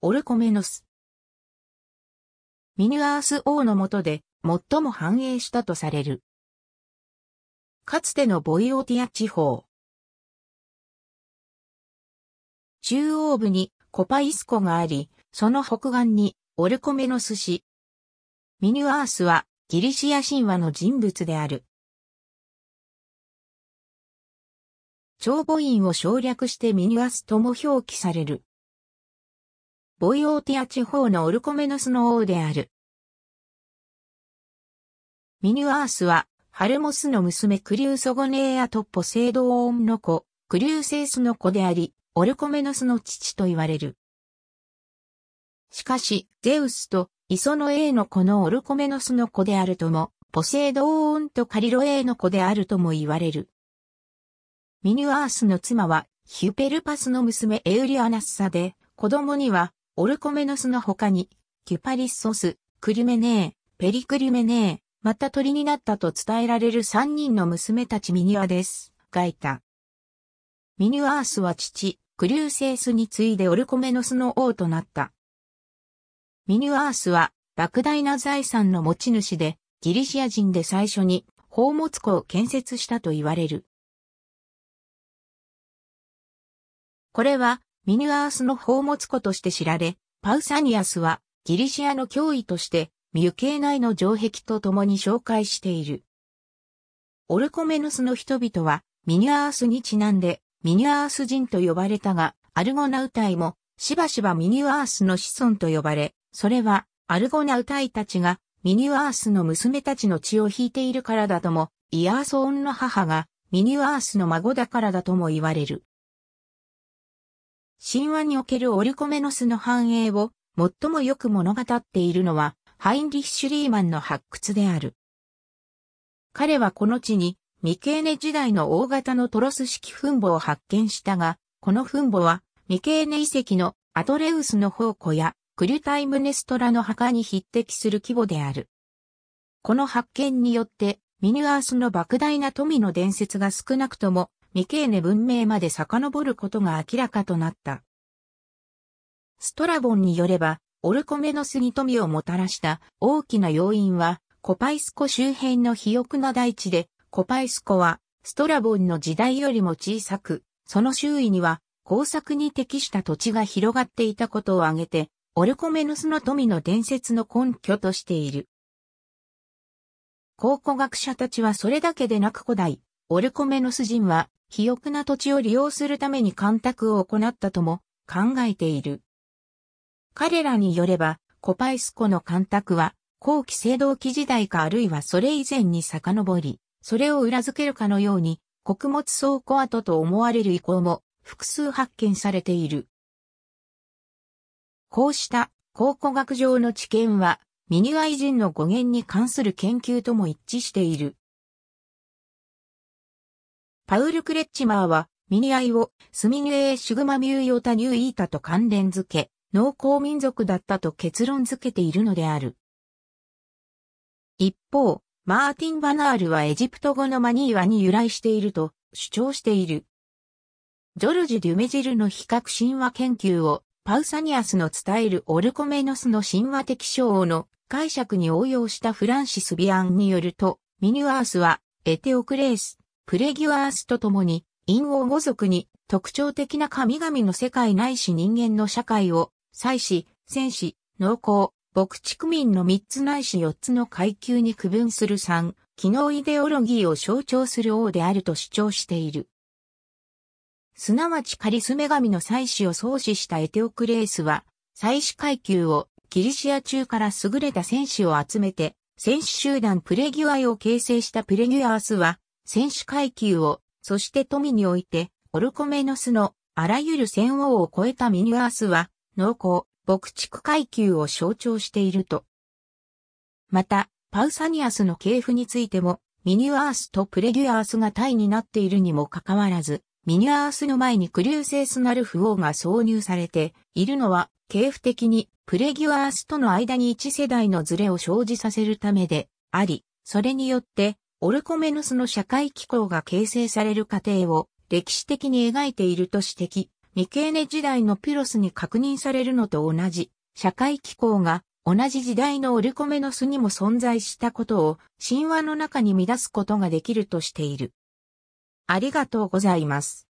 オルコメノス。ミニュアース王の下で最も繁栄したとされる。かつてのボイオティア地方。中央部にコパイス湖があり、その北岸にオルコメノス市。ミニュアースはギリシア神話の人物である。長母音を省略してミニュアスとも表記される。ボイオーティア地方のオルコメノスの王である。ミニュアースは、ハルモスの娘クリューソゴネーアとポセイドオーンの子、クリューセースの子であり、オルコメノスの父と言われる。しかし、ゼウスとイソノエーの子のオルコメノスの子であるとも、ポセイドオーンとカリロエーの子であるとも言われる。ミニュアースの妻は、ヒュペルパスの娘エウリアナッサで、子供には、オルコメノスの他に、キュパリッソス、クリュメネー、ペリクリュメネー、また鳥になったと伝えられる三人の娘たちミニュアです、がいた。ミニュアースは父、クリューセースに次いでオルコメノスの王となった。ミニュアースは、莫大な財産の持ち主で、ギリシア人で最初に、宝物庫を建設したと言われる。これは、ミニュアースの宝物庫として知られ、パウサニアスはギリシアの驚異としてミュケーナイの城壁と共に紹介している。オルコメノスの人々はミニュアースにちなんでミニュアース人と呼ばれたが、アルゴナウタイもしばしばミニュアースの子孫と呼ばれ、それはアルゴナウタイたちがミニュアースの娘たちの血を引いているからだとも、イヤーソーンの母がミニュアースの孫だからだとも言われる。神話におけるオルコメノスの繁栄を最もよく物語っているのは、ハインリッシュリーマンの発掘である。彼はこの地にミケーネ時代の大型のトロス式墳墓を発見したが、この墳墓はミケーネ遺跡のアトレウスの宝庫やクリュタイムネストラの墓に匹敵する規模である。この発見によってミニュアースの莫大な富の伝説が少なくともミケーネ文明まで遡ることが明らかとなった。ストラボンによれば、オルコメノスに富をもたらした大きな要因は、コパイスコ周辺の肥沃な大地で、コパイスコはストラボンの時代よりも小さく、その周囲には工作に適した土地が広がっていたことを挙げて、オルコメノスの富の伝説の根拠としている。考古学者たちはそれだけでなく古代、オルコメノス人は肥沃な土地を利用するために干拓を行ったとも考えている。彼らによれば、コパイス湖の干拓は、後期青銅器時代かあるいはそれ以前に遡り、それを裏付けるかのように、穀物倉庫跡と思われる遺構も複数発見されている。こうした考古学上の知見は、ミニュアイ人の語源に関する研究とも一致している。パウル・クレッチマーは、ミニアイをスミニエーシグマミューヨタニューイータと関連づけ、農耕民族だったと結論づけているのである。一方、マーティン・バナールはエジプト語のマニーワに由来していると主張している。ジョルジュ・デュメジルの比較神話研究をパウサニアスの伝えるオルコメノスの神話的称の解釈に応用したフランシス・ビアンによると、ミニュアースはエテオクレース、プレギュアースと共に、陰王語族に特徴的な神々の世界ないし人間の社会を、祭祀、戦士、農耕、牧畜民の三つないし四つの階級に区分する三、機能イデオロギーを象徴する王であると主張している。すなわちカリス女神の祭祀を創始したエテオクレースは、祭祀階級をギリシア中から優れた戦士を集めて、戦士集団プレギュアイを形成したプレギュアースは、選手階級を、そして富において、オルコメノスのあらゆる戦王を超えたミニュアースは、農耕、牧畜階級を象徴していると。また、パウサニアスの系譜についても、ミニュアースとプレギュアースが体になっているにもかかわらず、ミニュアースの前にクリューセースなる符号が挿入されているのは、系譜的にプレギュアースとの間に一世代のズレを生じさせるためであり、それによってオルコメヌスの社会機構が形成される過程を歴史的に描いていると指摘。ミケーネ時代のピロスに確認されるのと同じ社会機構が同じ時代のオルコメノスにも存在したことを神話の中に乱すことができるとしている。ありがとうございます。